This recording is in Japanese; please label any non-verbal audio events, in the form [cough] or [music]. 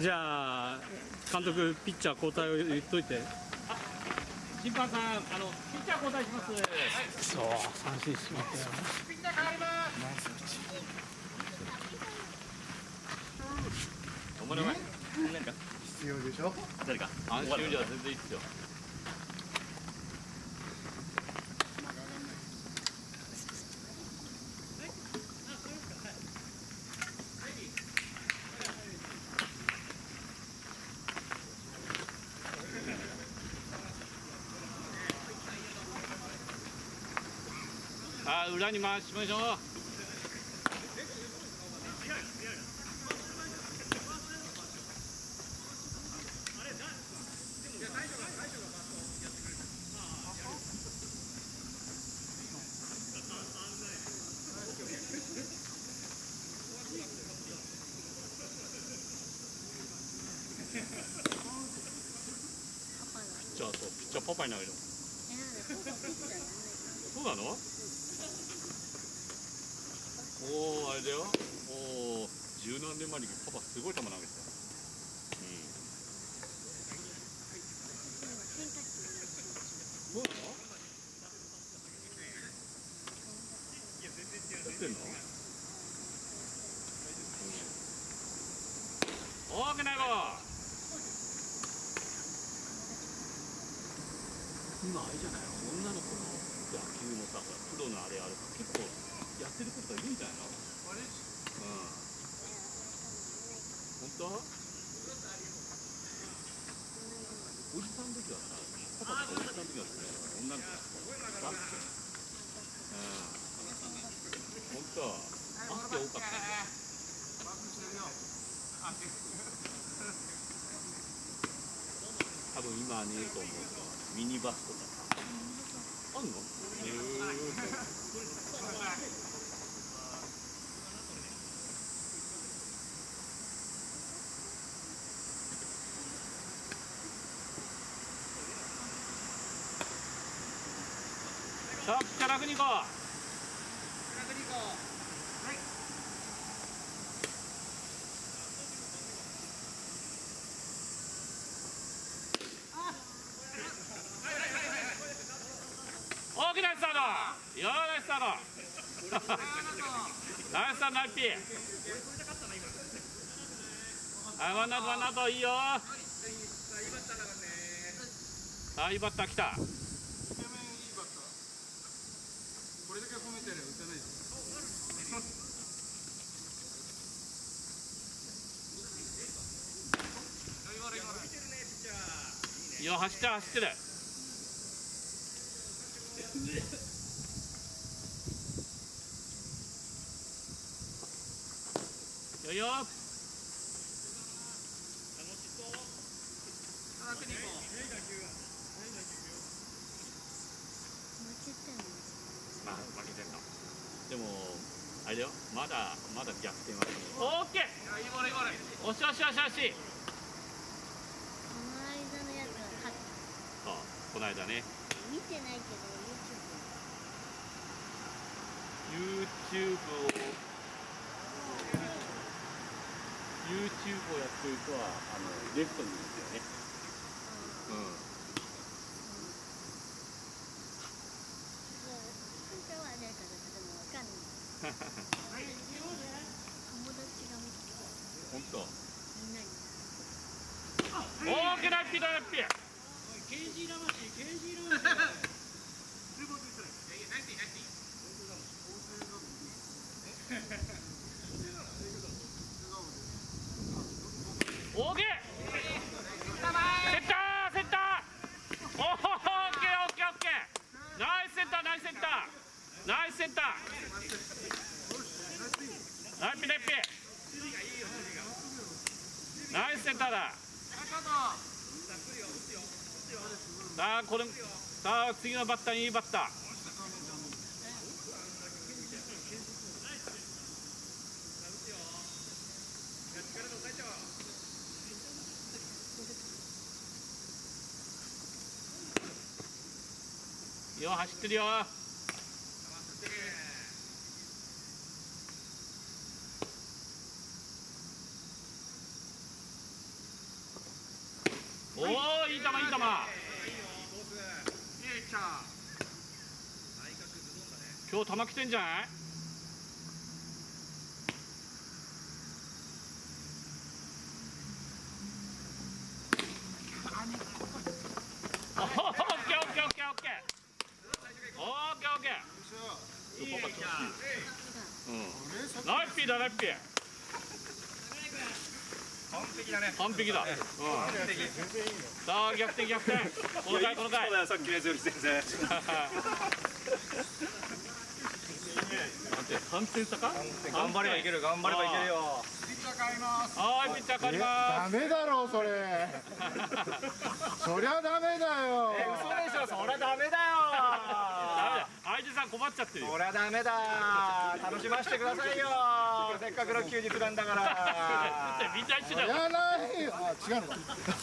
じゃあ監督ピッチャー交代を言っといて。審判さんあのピッチャー交代します。そう三振しまったよピッチャー変わります。お前の前何か必要でしょ？誰か？安心よりは全然いいっすよあー裏に回しましょう。ピッチャーとピッチャーパパに投げるの？そうなの？おおあれだよ。おお十何年前にパパすごい球投げてた。うなの？やってんの？大きな子今あれじゃない女の？子の？野球もさプロのあれあれ結構やってる子とかいるんじゃない。のうん本当おじさんの時はさパパとかおじさんの時はさ女の子だってうん本当バスケ多かったんだよ多分今はねえと思うけどミニバスとかさあんの？さあピッチャー楽に行こうよー [laughs] ナイススタートナピー。はいワンアウトワンアウトいいよさあいいバッター。来たこれだけ褒めてりゃ打てない走ってる走ってるよいよ負けてんの。まあ負けてんの。でもあれだよまだまだ逆転はオーケーいいボールいいボールおしおしおしおしこの。間の。やつは勝っそうこの。間ね見てないけど YouTube を YouTube をやってる人はあのレフトにいるんだよね。うん。友達が見て本当？みんなに大きなピーだなピーケージ魂ケージ魂オーケーセッターセッターおーオッケーオッケーオッケーナイスセンターナイスセンターナイスセンターナイスピナイピナイスセンターださあこれさあ次のバッターにいいバッター。よ走ってるよ。おおいい球いい球。今日球来てんじゃない？オッケーオッケーオッケーオッケー。オッケーオッケー。オッケーうん。ナイスピーだナイスピー完璧だね。完璧だ、うん、さあ逆転逆転。この回この回だよさっきのやつより全然。なんて3点差か？頑張ればいける頑張ればいけるよ。ピッチャー変えます。はいピッチャー変わりまダメだろそれ。[laughs] そりゃダメだよ。嘘でしょそりゃダメだよ。すダメだ。相手さん困っちゃってるよ。そりゃダメだ。楽しませてくださいよせっかくの休日なんだから。[laughs] みんないよ。あ違うのか